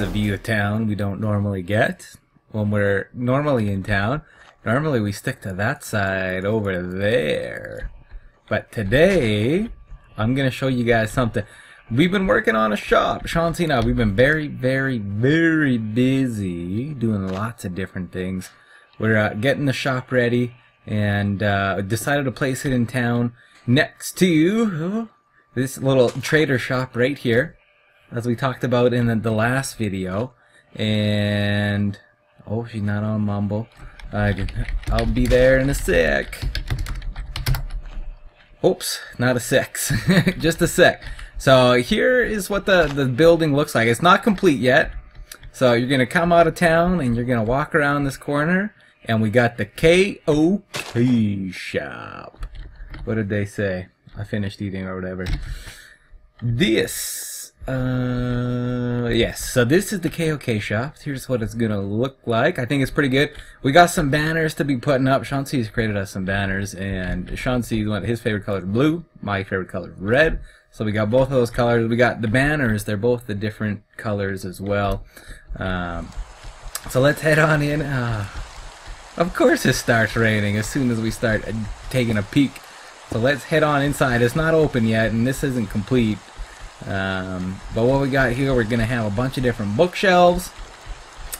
is a view of town we don't normally get when we're normally in town. Normally we stick to that side over there. But today, I'm going to show you guys something. We've been working on a shop. Chauncey and I, we've been very, very, very busy doing lots of different things. We're uh, getting the shop ready and uh, decided to place it in town next to this little trader shop right here as we talked about in the, the last video. And oh, she's not on Mumble. I, I'll be there in a sec. Oops, not a six, just a sec. So here is what the, the building looks like. It's not complete yet. So you're going to come out of town and you're going to walk around this corner and we got the KOK shop. What did they say? I finished eating or whatever. This uh, yes. So this is the KOK shop. Here's what it's gonna look like. I think it's pretty good. We got some banners to be putting up. Chauncey's created us some banners, and Chauncey his favorite color blue. My favorite color red. So we got both of those colors. We got the banners. They're both the different colors as well. Um, so let's head on in. Uh, of course it starts raining as soon as we start uh, taking a peek. So let's head on inside. It's not open yet, and this isn't complete. Um, but what we got here, we're going to have a bunch of different bookshelves.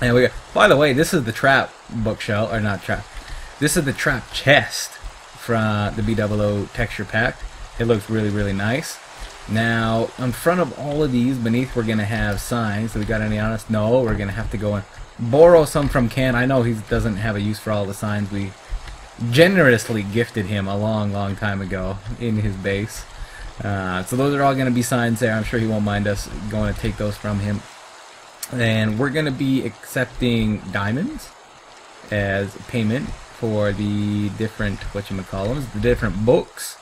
And we, by the way, this is the trap bookshelf, or not trap. This is the trap chest from the B00 texture pack. It looks really, really nice. Now, in front of all of these, beneath, we're going to have signs. Do we got any on us? No, we're going to have to go and borrow some from Ken. I know he doesn't have a use for all the signs we generously gifted him a long, long time ago in his base. Uh, so those are all going to be signs there. I'm sure he won't mind us going to take those from him. And we're going to be accepting diamonds as payment for the different, what you call them, the different books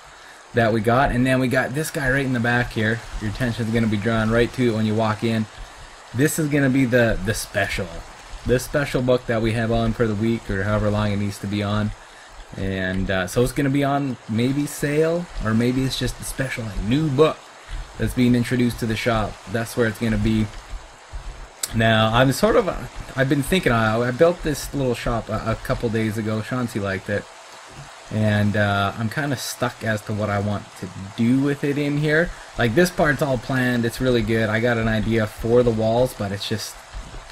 that we got. And then we got this guy right in the back here. Your attention is going to be drawn right to it when you walk in. This is going to be the, the special. This special book that we have on for the week or however long it needs to be on. And uh, so it's going to be on maybe sale, or maybe it's just a special like, new book that's being introduced to the shop. That's where it's going to be. Now, I'm sort of, uh, I've been thinking, I, I built this little shop a, a couple days ago. Chauncey liked it. And uh, I'm kind of stuck as to what I want to do with it in here. Like, this part's all planned. It's really good. I got an idea for the walls, but it's just,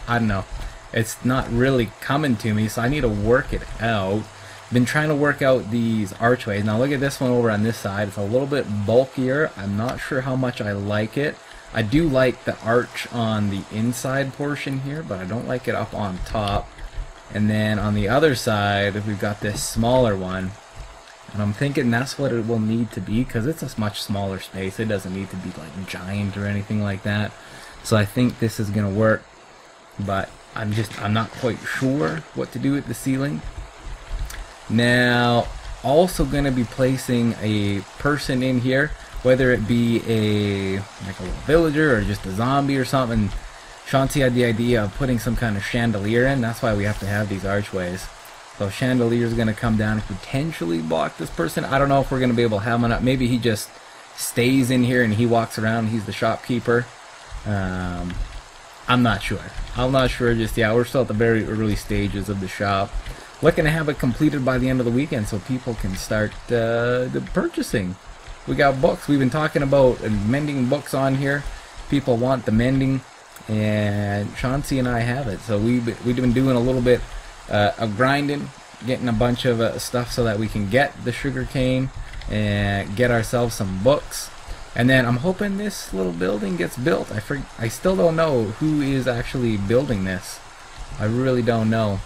I don't know. It's not really coming to me, so I need to work it out been trying to work out these archways. Now look at this one over on this side. It's a little bit bulkier. I'm not sure how much I like it. I do like the arch on the inside portion here, but I don't like it up on top. And then on the other side, we've got this smaller one. And I'm thinking that's what it will need to be because it's a much smaller space. It doesn't need to be like giant or anything like that. So I think this is going to work. But I'm just, I'm not quite sure what to do with the ceiling. Now, also going to be placing a person in here, whether it be a like a little villager or just a zombie or something. Chauncey had the idea of putting some kind of chandelier in. That's why we have to have these archways. So chandelier is going to come down and potentially block this person. I don't know if we're going to be able to have him up. Maybe he just stays in here and he walks around. He's the shopkeeper. Um, I'm not sure. I'm not sure just yet. We're still at the very early stages of the shop looking to have it completed by the end of the weekend so people can start uh, the purchasing. We got books. We've been talking about mending books on here. People want the mending, and Chauncey and I have it. So we've we've been doing a little bit uh, of grinding, getting a bunch of uh, stuff so that we can get the sugar cane and get ourselves some books. And then I'm hoping this little building gets built. I I still don't know who is actually building this. I really don't know.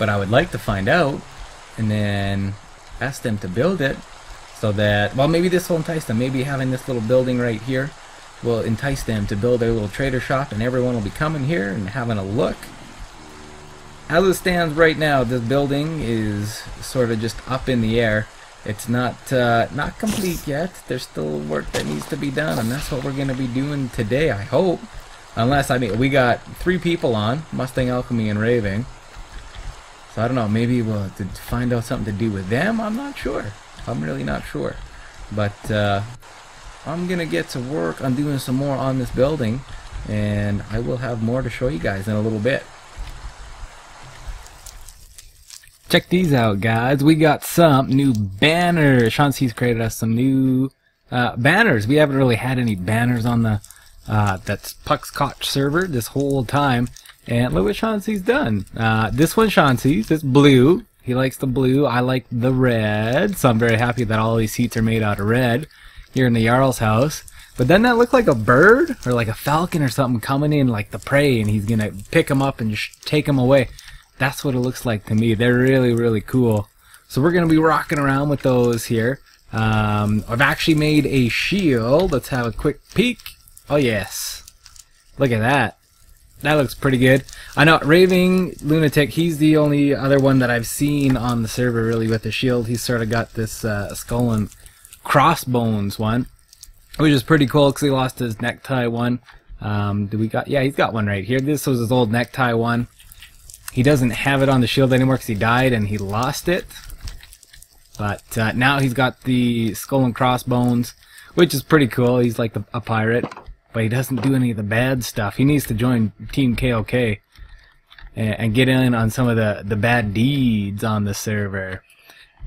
But I would like to find out and then ask them to build it so that, well, maybe this will entice them. Maybe having this little building right here will entice them to build their little trader shop and everyone will be coming here and having a look. As it stands right now, this building is sort of just up in the air. It's not uh, not complete yet. There's still work that needs to be done, and that's what we're going to be doing today, I hope. Unless, I mean, we got three people on, Mustang Alchemy and Raving. So I don't know, maybe we'll to find out something to do with them. I'm not sure. I'm really not sure. But uh, I'm gonna get to work on doing some more on this building, and I will have more to show you guys in a little bit. Check these out, guys. We got some new banners. Chauncey's created us some new uh, banners. We haven't really had any banners on the uh, that's Puckscotch server this whole time. And look what Chauncey's done. Uh, this one Chauncey's, it's blue. He likes the blue. I like the red. So I'm very happy that all these seats are made out of red here in the Jarl's house. But doesn't that look like a bird or like a falcon or something coming in like the prey and he's going to pick him up and take him away? That's what it looks like to me. They're really, really cool. So we're going to be rocking around with those here. Um, I've actually made a shield. Let's have a quick peek. Oh, yes. Look at that. That looks pretty good. I know Raving Lunatic, he's the only other one that I've seen on the server really with the shield. He's sort of got this uh, skull and crossbones one, which is pretty cool because he lost his necktie one. Um, do we got? Yeah, he's got one right here. This was his old necktie one. He doesn't have it on the shield anymore because he died and he lost it. But uh, now he's got the skull and crossbones, which is pretty cool. He's like the, a pirate, but he doesn't do any of the bad stuff. He needs to join Team KOK and, and get in on some of the, the bad deeds on the server.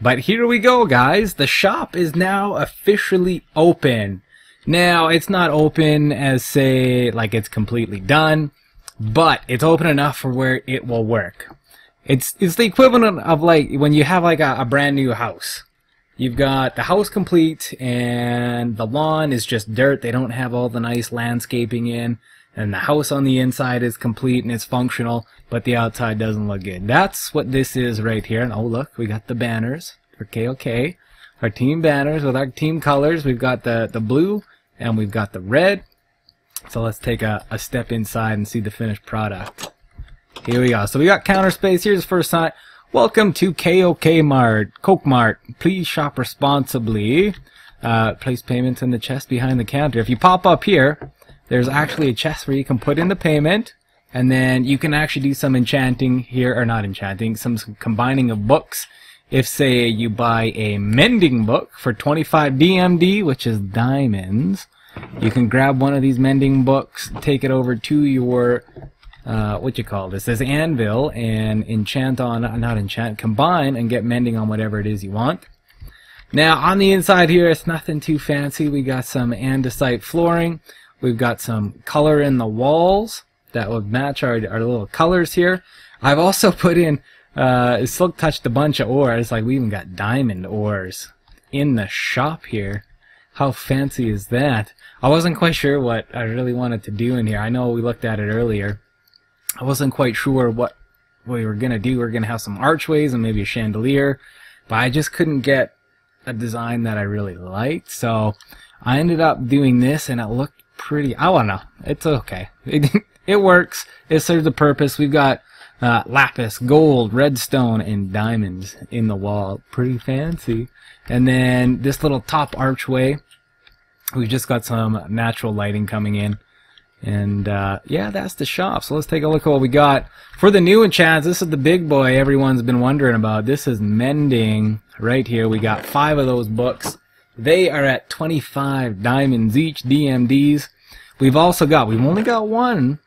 But here we go, guys. The shop is now officially open. Now, it's not open as, say, like it's completely done, but it's open enough for where it will work. It's it's the equivalent of like when you have like a, a brand new house. You've got the house complete and the lawn is just dirt. They don't have all the nice landscaping in. And the house on the inside is complete and it's functional, but the outside doesn't look good. That's what this is right here. And oh look, we got the banners for KOK. Our team banners with our team colors. We've got the, the blue and we've got the red. So let's take a, a step inside and see the finished product. Here we go. So we got counter space. Here's the first sign. Welcome to KOK Mart, Coke Mart. Please shop responsibly. Uh, place payments in the chest behind the counter. If you pop up here, there's actually a chest where you can put in the payment, and then you can actually do some enchanting here, or not enchanting, some combining of books. If, say, you buy a mending book for 25 DMD, which is diamonds, you can grab one of these mending books, take it over to your uh, what you call this? There's anvil and enchant on, not enchant, combine and get mending on whatever it is you want. Now on the inside here, it's nothing too fancy. We got some andesite flooring. We've got some color in the walls that would match our, our little colors here. I've also put in, uh, Silk touched a bunch of ores. Like we even got diamond ores in the shop here. How fancy is that? I wasn't quite sure what I really wanted to do in here. I know we looked at it earlier. I wasn't quite sure what we were gonna do. We were gonna have some archways and maybe a chandelier, but I just couldn't get a design that I really liked. So I ended up doing this, and it looked pretty. I don't know. It's okay. It it works. It serves a purpose. We've got uh, lapis, gold, redstone, and diamonds in the wall. Pretty fancy. And then this little top archway. We've just got some natural lighting coming in. And uh, yeah, that's the shop. So let's take a look at what we got. For the new enchants, this is the big boy everyone's been wondering about. This is Mending right here. We got five of those books. They are at 25 diamonds each, DMDs. We've also got, we've only got one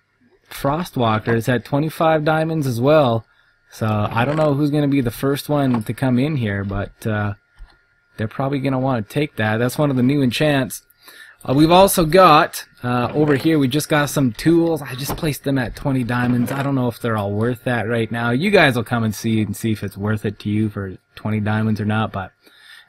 Frostwalker. It's at 25 diamonds as well. So I don't know who's going to be the first one to come in here, but uh, they're probably going to want to take that. That's one of the new enchants. Uh, we've also got, uh, over here, we just got some tools. I just placed them at 20 diamonds. I don't know if they're all worth that right now. You guys will come and see and see if it's worth it to you for 20 diamonds or not. But,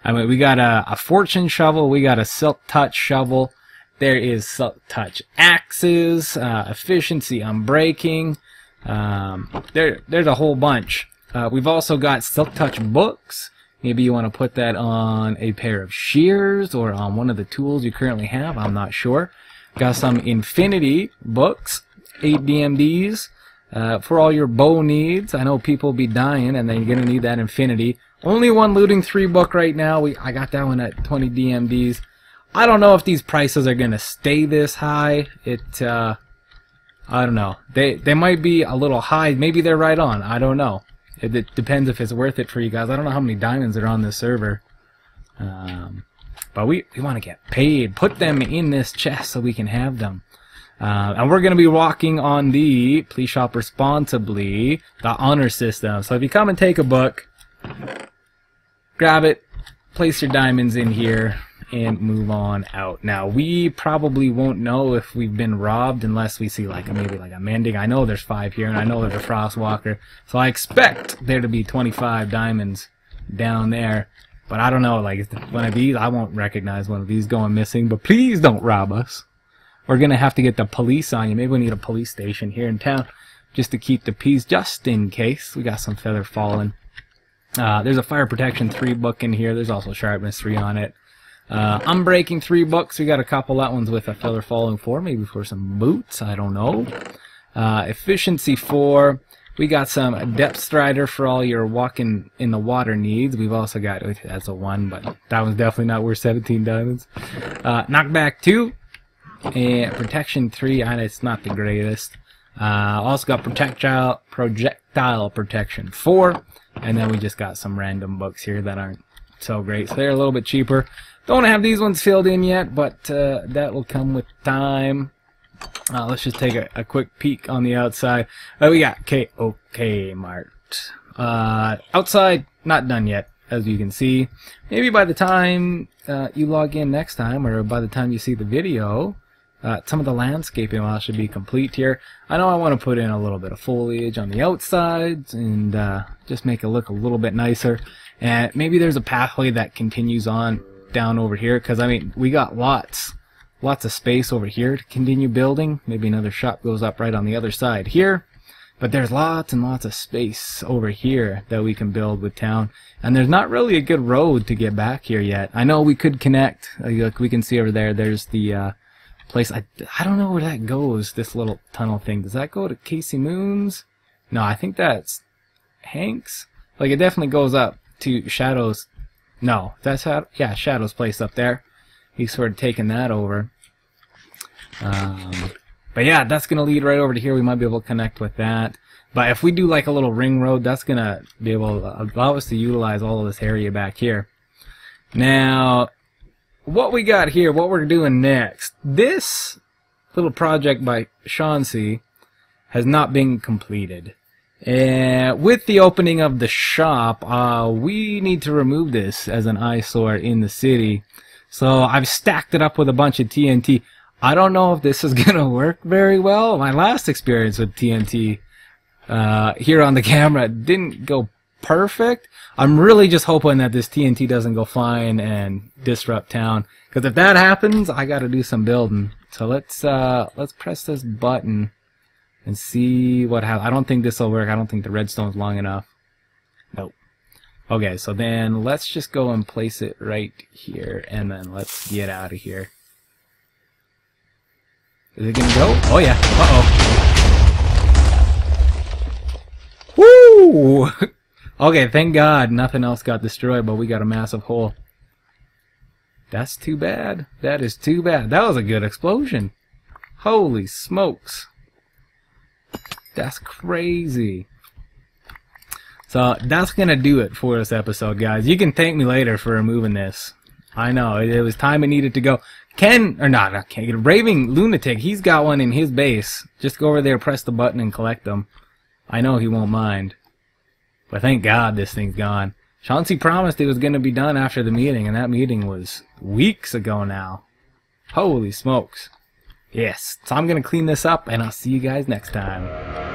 I mean, we got a, a fortune shovel. We got a silk touch shovel. There is silk touch axes, uh, efficiency unbreaking. Um, there, there's a whole bunch. Uh, we've also got silk touch books. Maybe you want to put that on a pair of shears or on one of the tools you currently have. I'm not sure. Got some infinity books, 8 DMDs uh, for all your bow needs. I know people be dying and then you're going to need that infinity. Only one looting 3 book right now. We I got that one at 20 DMDs. I don't know if these prices are going to stay this high. It, uh, I don't know. They, they might be a little high. Maybe they're right on. I don't know. It, it, depends if it's worth it for you guys. I don't know how many diamonds are on this server. Um, but we, we want to get paid. Put them in this chest so we can have them. Uh, and we're going to be walking on the Please Shop Responsibly, the honor system. So if you come and take a book, grab it, place your diamonds in here, and move on out. Now, we probably won't know if we've been robbed unless we see like maybe like a mending. I know there's five here, and I know there's a Frostwalker. So I expect there to be 25 diamonds down there. But I don't know, like, one of these, I won't recognize one of these going missing, but please don't rob us. We're gonna have to get the police on you. Maybe we need a police station here in town just to keep the peace, just in case. We got some feather falling. Uh, there's a fire protection 3 book in here. There's also sharpness 3 on it. Uh, breaking 3 books. We got a couple that ones with a feather falling 4, maybe for some boots. I don't know. Uh, efficiency 4. We got some depth strider for all your walking in the water needs. We've also got, that's a 1, but that one's definitely not worth 17 diamonds. Uh, knockback 2. And protection 3, and it's not the greatest. Uh, also got projectile, projectile protection 4. And then we just got some random books here that aren't so great. So they're a little bit cheaper. Don't have these ones filled in yet, but uh, that will come with time. Uh, let's just take a, a, quick peek on the outside. Oh, we got KOK Mart. Uh, outside, not done yet, as you can see. Maybe by the time uh, you log in next time, or by the time you see the video, uh, some of the landscaping will should be complete here. I know I want to put in a little bit of foliage on the outsides and uh, just make it look a little bit nicer. And maybe there's a pathway that continues on down over here, because I mean, we got lots lots of space over here to continue building. Maybe another shop goes up right on the other side here. But there's lots and lots of space over here that we can build with town. And there's not really a good road to get back here yet. I know we could connect. Like we can see over there, there's the uh, place. I, I don't know where that goes, this little tunnel thing. Does that go to Casey Moon's? No, I think that's Hank's. Like it definitely goes up to Shadow's. No, that's how, yeah, Shadow's place up there he's sort of taken that over. Um, but yeah, that's going to lead right over to here. We might be able to connect with that. But if we do like a little ring road, that's going to be able to allow us to utilize all of this area back here. Now, what we got here, what we're doing next, this little project by Chauncey has not been completed. And with the opening of the shop, uh, we need to remove this as an eyesore in the city. So I've stacked it up with a bunch of TNT. I don't know if this is gonna work very well. My last experience with TNT uh, here on the camera didn't go perfect. I'm really just hoping that this TNT doesn't go flying and disrupt town. Because if that happens, I got to do some building. So let's uh, let's press this button and see what happens. I don't think this will work. I don't think the redstone's long enough. Nope. Okay, so then let's just go and place it right here, and then let's get out of here. Is it gonna go? Oh yeah. Uh oh. Woo! okay, thank God nothing else got destroyed, but we got a massive hole. That's too bad. That is too bad. That was a good explosion. Holy smokes. That's crazy. So that's gonna do it for this episode, guys. You can thank me later for removing this. I know it, it was time it needed to go. Ken or not, not Ken, Raving Lunatic. He's got one in his base. Just go over there, press the button, and collect them. I know he won't mind. But thank God this thing's gone. Chauncey promised it was going to be done after the meeting, and that meeting was weeks ago now. Holy smokes. Yes, so I'm going to clean this up, and I'll see you guys next time.